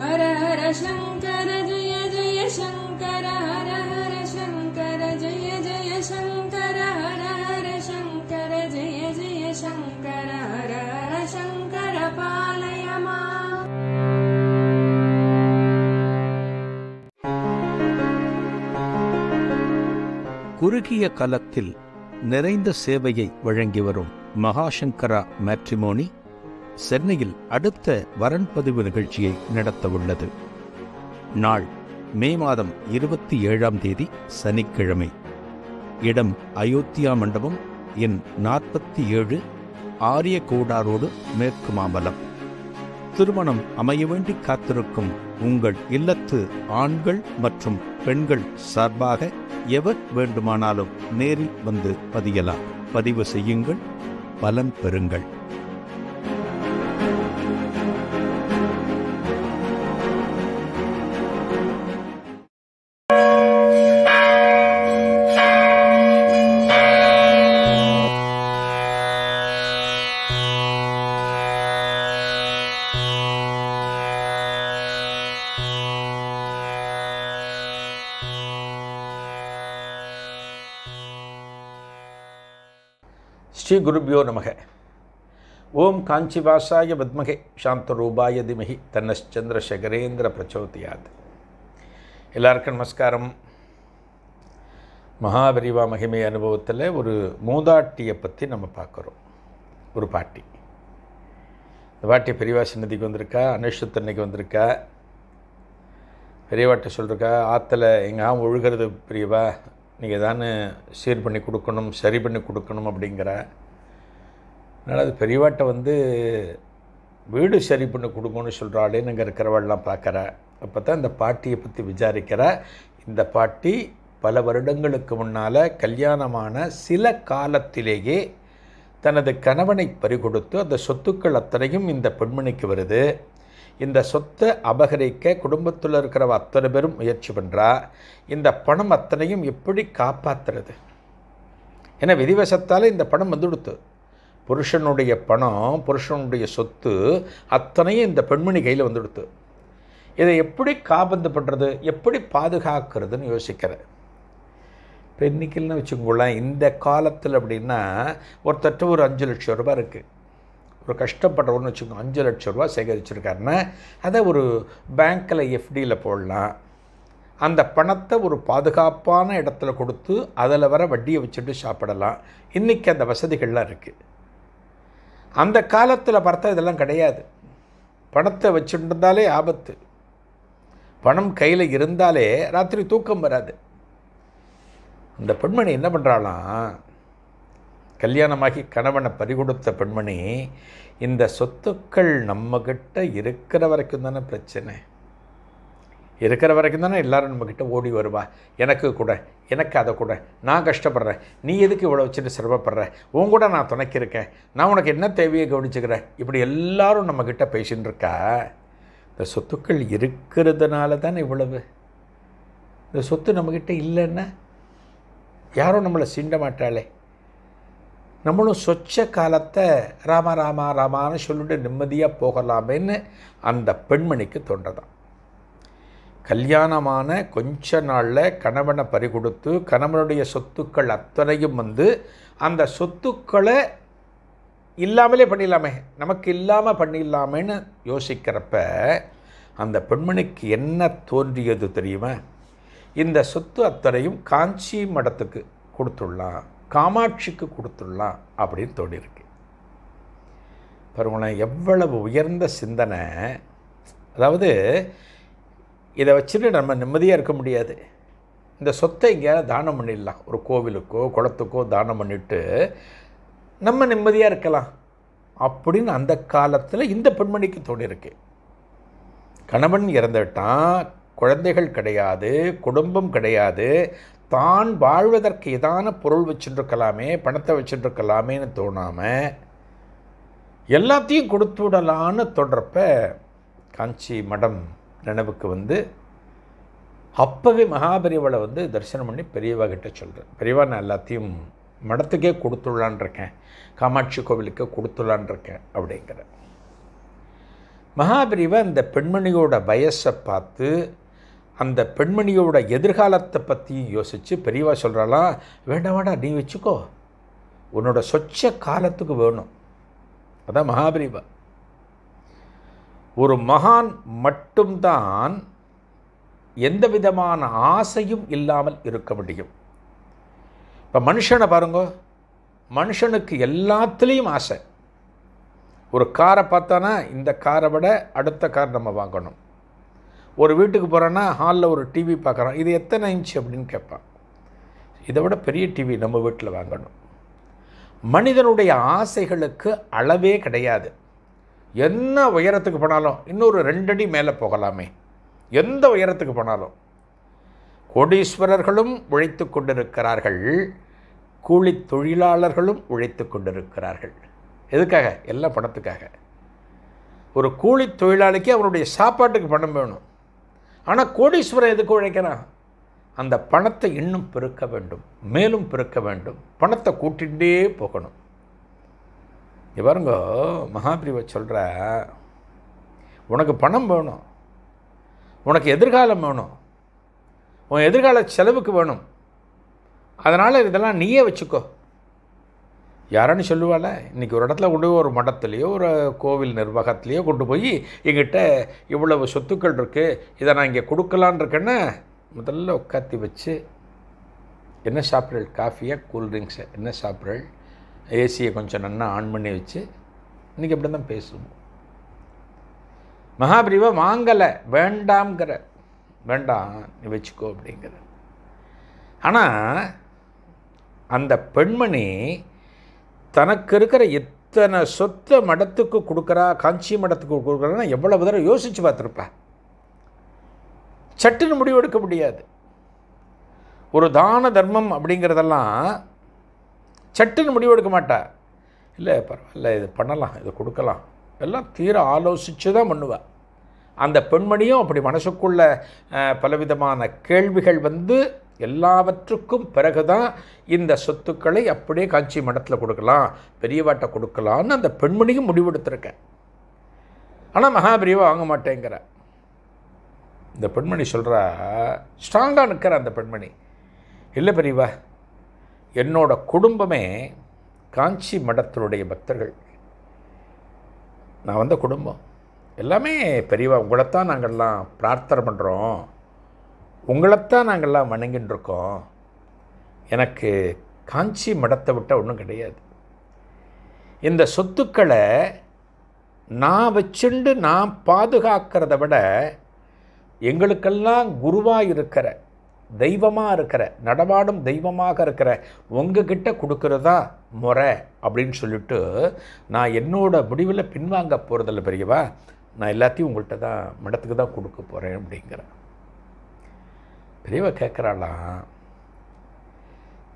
ஹர ஹர சங்கர ஜெய ஜெய சங்கர ஹர ஹர சங்கர ஜெய ஜெய சங்கர ஹர ஹர சங்கர ஜெய ஜெய சங்கர ஹர ஹர சங்கர பாலயமா குறுகிய காலத்தில் நிறைந்த சேவையை வழங்கி வரும் மகாசங்கரா மேட்ரிமோனி சென்னையில் அடுத்த வரன்பதிவு நிகழ்ச்சியை நடத்தவுள்ளது. நாள் மே மாதம் இருபத்தி ஏழாம் தேதி சனிக்கிழமை. இடம் அயோத்தியா மண்டபம் எண் நாற்பத்தி ஏழு ஆரிய கோடாரோடு மேற்கு மாமலம். திருமணம் அமைய வேண்டி காத்திருக்கும் உங்கள் இல்லத்து ஆண்கள் மற்றும் பெண்கள் சார்பாக எவர் வேண்டுமானாலும் நேரில் வந்து பதியலாம். பதிவு செய்யுங்கள் பலன் பெறுங்கள். ஸ்ரீ குருபியோ நமக. ஓம் காஞ்சிவாசாய பத்மகே. சாந்தரூபாய திமகி. தன்னச்சந்திரசேகரேந்திர பிரச்சோதியாத். எல்லாருக்கும் நமஸ்காரம். மகாபரிவா மகிமை அனுபவத்தில் ஒரு மூதாட்டியை பற்றி நம்ம பார்க்குறோம். ஒரு பாட்டி. இந்த பாட்டி பெரியவா சன்னதிக்கு வந்திருக்கா அனுஷத்தன்னைக்கு வந்திருக்கா? பெரியவாட்ட சொல்லிருக்கா ஆற்றுல எங்காம் ஒழுகிறது பெரியவா? நீங்கள் தானே சீர் பண்ணி கொடுக்கணும் சரி பண்ணி கொடுக்கணும் அப்படிங்கிற. அதனால் அது பெரியவாட்ட வந்து வீடு சரி பண்ணி கொடுக்கணும்னு சொல்கிறாளே இங்கே இருக்கிறவாள்லாம் பார்க்குற. அப்போ தான் இந்த பாட்டியை பற்றி விசாரிக்கிற. இந்த பாட்டி பல வருடங்களுக்கு முன்னால் கல்யாணமான சில காலத்திலேயே தனது கணவனை பறிகொடுத்து அந்த சொத்துக்கள் அத்தனையும் இந்த பெண்மணிக்கு வருது. இந்த சொத்தை அபகரிக்க குடும்பத்தில் இருக்கிறவ அத்தனை பேரும் முயற்சி பண்ணுறா இந்த பணம் அத்தனையும் எப்படி காப்பாற்றுறது ஏன்னா விதிவசத்தால் இந்த பணம் வந்துடுத்து புருஷனுடைய பணம் புருஷனுடைய சொத்து அத்தனையும் இந்த பெண்மணி கையில் வந்துடுத்து இதை எப்படி காபந்து பண்ணுறது எப்படி பாதுகாக்கிறதுன்னு யோசிக்கிறேன் இப்போ இன்றைக்கில்னு வச்சுக்கோங்களேன் இந்த காலத்தில் அப்படின்னா ஒருத்தட்ட ஒரு அஞ்சு லட்சம் ரூபாய் இருக்குது ஒரு கஷ்டப்படுறவன்னு வச்சுக்கோங்க அஞ்சு லட்ச ரூபா சேகரிச்சிருக்காருன்னா அதை ஒரு பேங்க்கில் எஃப்டியில் போடலாம். அந்த பணத்தை ஒரு பாதுகாப்பான இடத்துல கொடுத்து அதில் வர வட்டியை வச்சுட்டு சாப்பிடலாம். இன்றைக்கி அந்த வசதிகள்லாம் இருக்குது அந்த காலத்தில் பார்த்தா இதெல்லாம் கிடையாது. பணத்தை வச்சுருந்தாலே ஆபத்து. பணம் கையில் இருந்தாலே ராத்திரி தூக்கம் வராது. அந்த பெண்மணி என்ன பண்ணுறாளாம் கல்யாணமாகி கணவனை பறிகொடுத்த பெண்மணி இந்த சொத்துக்கள் நம்மக்கிட்ட இருக்கிற வரைக்கும் தானே பிரச்சனை. இருக்கிற வரைக்கும் தானே எல்லாரும் நம்மக்கிட்ட ஓடி வருவா. எனக்கு கூட எனக்கு அதை கூட. நான் கஷ்டப்படுறேன். நீ எதுக்கு இவ்வளோ வச்சுட்டு சிரமப்படுற? உன் கூட நான் துணைக்கிருக்கேன். நான் உனக்கு என்ன தேவையை கவனிச்சுக்கிறேன்? இப்படி எல்லாரும் நம்மக்கிட்ட பேசின்னு இருக்கா? இந்த சொத்துக்கள் இருக்கிறதுனால தானே இவ்வளவு? இந்த சொத்து நம்மக்கிட்ட இல்லைன்னா யாரும் நம்மளை சீண்ட மாட்டாளே. நம்மளும் சொச்ச காலத்தை ராமா ராமா ராமான்னு சொல்லிட்டு நிம்மதியாக போகலாமேன்னு அந்த பெண்மணிக்கு தோன்றதான் கல்யாணமான கொஞ்ச நாளில் கணவனை பறிகொடுத்து கணவனுடைய சொத்துக்கள் அத்தனையும் வந்து அந்த சொத்துக்களை இல்லாமலே பண்ணிடலாமே நமக்கு இல்லாமல் பண்ணிடலாமேன்னு யோசிக்கிறப்ப அந்த பெண்மணிக்கு என்ன தோன்றியது தெரியுமா? இந்த சொத்து அத்தனையும் காஞ்சி மடத்துக்கு கொடுத்துடலாம். காமாட்சிக்கு கொடுத்துடலாம் அப்படின்னு தோணியிருக்கு பருவனை எவ்வளவு உயர்ந்த சிந்தனை. அதாவது இதை வச்சுட்டு நம்ம நிம்மதியாக இருக்க முடியாது. இந்த சொத்தை எங்கேயாவது தானம் பண்ணிடலாம். ஒரு கோவிலுக்கோ குளத்துக்கோ தானம் பண்ணிட்டு நம்ம நிம்மதியாக இருக்கலாம் அப்படின்னு அந்த காலத்தில் இந்த பெண்மணிக்கு தோணியிருக்கு கணவன் இறந்துட்டான் குழந்தைகள் கிடையாது குடும்பம் கிடையாது தான் வாழ்வதற்கு ஏதான பொருள் வச்சுட்டுருக்கலாமே பணத்தை வச்சுட்டுருக்கலாமேன்னு தோணாமல் எல்லாத்தையும் கொடுத்து விடலான்னு தொடர்ப்ப காஞ்சி மடம் நினைவுக்கு வந்து அப்போவே மகாபரிவளை வந்து தரிசனம் பண்ணி பெரியவா கிட்ட சொல்கிறேன் பெரியவா நான் எல்லாத்தையும் மடத்துக்கே கொடுத்துடலான்ருக்கேன் காமாட்சி கோவிலுக்கு கொடுத்துடலான்ருக்கேன் அப்படிங்கிற மகாபிரிவை அந்த பெண்மணியோட வயசை பார்த்து அந்த பெண்மணியோட எதிர்காலத்தை பற்றியும் யோசித்து பெரியவா சொல்கிறாலாம் வேண்டாம் வேண்டாம் நீ வச்சுக்கோ. உன்னோட சொச்ச காலத்துக்கு வேணும். அதான் மகாபிரிவா ஒரு மகான் மட்டும்தான் எந்த விதமான ஆசையும் இல்லாமல் இருக்க முடியும். இப்போ மனுஷனை பாருங்க. மனுஷனுக்கு எல்லாத்துலேயும் ஆசை. ஒரு காரை பார்த்தானா இந்த காரை விட அடுத்த கார் நம்ம வாங்கணும். ஒரு வீட்டுக்கு போகிறோன்னா ஹாலில் ஒரு டிவி பார்க்குறோம் இது எத்தனை இன்ச் அப்படின்னு கேட்பான். இதை விட பெரிய டிவி நம்ம வீட்டில் வாங்கணும். மனிதனுடைய ஆசைகளுக்கு அளவே கிடையாது. என்ன உயரத்துக்கு போனாலும் இன்னொரு ரெண்டடி மேலே போகலாமே. எந்த உயரத்துக்கு போனாலும். கோடீஸ்வரர்களும் உழைத்து கொண்டிருக்கிறார்கள். கூலி தொழிலாளர்களும் உழைத்து கொண்டிருக்கிறார்கள். எதுக்காக? எல்லாம் பணத்துக்காக. ஒரு கூலி தொழிலாளிக்கு அவனுடைய சாப்பாட்டுக்கு பணம் வேணும். ஆனால் கோடீஸ்வரன் எதுக்கு உழைக்கிறான் அந்த பணத்தை இன்னும் பெருக்க வேண்டும் மேலும் பெருக்க வேண்டும். பணத்தை கூட்டிகிட்டே போகணும். இங்க பாருங்க மகாபிரிவ சொல்கிற உனக்கு பணம் வேணும் உனக்கு எதிர்காலம் வேணும் உன் எதிர்கால செலவுக்கு வேணும். அதனால் இதெல்லாம் நீயே வச்சுக்கோ. யாரான்னு சொல்லுவாள இன்றைக்கி ஒரு இடத்துல கொண்டு போய் ஒரு மடத்துலேயோ ஒரு கோவில் நிர்வாகத்துலேயோ கொண்டு போய் எங்கிட்ட இவ்வளவு சொத்துக்கள் இருக்குது இதை நான் இங்கே கொடுக்கலான் இருக்கேன்னு முதல்ல உட்காத்தி வச்சு என்ன சாப்பிட்றள் காஃபியாக கூல்ட்ரிங்க்ஸை என்ன சாப்பிட்றள் ஏசியை கொஞ்சம் நன்னா ஆன் பண்ணி வச்சு இன்றைக்கி அப்படி தான் பேசுவோம். மகாபிரிவை வாங்கலை வேண்டாம்ங்கிற வேண்டாம் நீ வச்சுக்கோ அப்படிங்கிற. ஆனால் அந்த பெண்மணி தனக்கு இருக்கிற இத்தனை சொத்தை மடத்துக்கு கொடுக்குறா காஞ்சி மடத்துக்கு கொடுக்குறான்னா எவ்வளவு தடவை யோசித்து பார்த்துருப்பா. சட்டுன்னு முடிவெடுக்க முடியாது. ஒரு தான தர்மம் அப்படிங்கிறதெல்லாம் சட்டுன்னு முடிவெடுக்க மாட்டார் இல்லை பரவாயில்ல இது பண்ணலாம் இது கொடுக்கலாம். எல்லாம் தீர ஆலோசித்து தான் பண்ணுவேன் அந்த பெண்மணியும் அப்படி மனசுக்குள்ள பலவிதமான கேள்விகள் வந்து எல்லாவற்றுக்கும் பிறகு தான் இந்த சொத்துக்களை அப்படியே காஞ்சி மடத்தில் கொடுக்கலாம் பெரியவாட்டை கொடுக்கலான்னு அந்த பெண்மணியும் முடிவெடுத்திருக்கேன். ஆனால் மகாபிரிவா வாங்க மாட்டேங்கிற இந்த பெண்மணி சொல்கிறா ஸ்ட்ராங்காக நிற்கிற அந்த பெண்மணி. இல்லை பெரியவா என்னோட குடும்பமே காஞ்சி மடத்தினுடைய பக்தர்கள். நான் வந்த குடும்பம். எல்லாமே பெரியவா உங்களைத்தான் நாங்கள்லாம் பிரார்த்தனை பண்ணுறோம் உங்களைத்தான் நாங்கள்லாம் வணங்கின்னு இருக்கோம் எனக்கு காஞ்சி மடத்தை விட்டால் ஒன்றும் கிடையாது. இந்த சொத்துக்களை நான் வச்சுண்டு நான் பாதுகாக்கிறத விட எங்களுக்கெல்லாம் குருவாக இருக்கிற தெய்வமாக இருக்கிற நடமாடும் தெய்வமாக இருக்கிற உங்ககிட்ட கொடுக்குறதா முறை அப்படின்னு சொல்லிட்டு நான் என்னோட முடிவில் பின்வாங்க போகிறதில்ல பெரியவா. நான் எல்லாத்தையும் உங்கள்கிட்ட தான் மடத்துக்கு தான் கொடுக்க போகிறேன் அப்படிங்கிறேன். பெரியவா கேட்குறாளாம்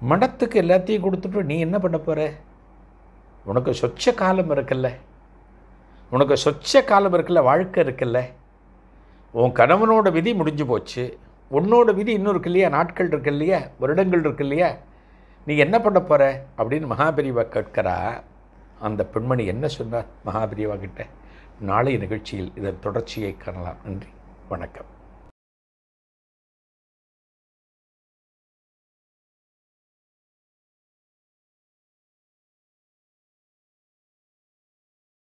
மடத்துக்கு எல்லாத்தையும் கொடுத்துட்டு நீ என்ன பண்ண போகிற உனக்கு சொச்ச காலம் இருக்குல்ல. உனக்கு சொச்ச காலம் இருக்குல்ல வாழ்க்கை இருக்குல்ல. உன் கணவனோட விதி முடிஞ்சு போச்சு. உன்னோட விதி இன்னும் இருக்கு இல்லையா? நாட்கள் இருக்கு இல்லையா? வருடங்கள் இருக்கு இல்லையா? நீ என்ன பண்ண போகிற அப்படின்னு மகாபிரிவா கேட்கிறா. அந்த பெண்மணி என்ன சொன்னார் மகாபிரிவா கிட்ட நாளைய நிகழ்ச்சியில் இதன் தொடர்ச்சியை காணலாம். நன்றி. வணக்கம்.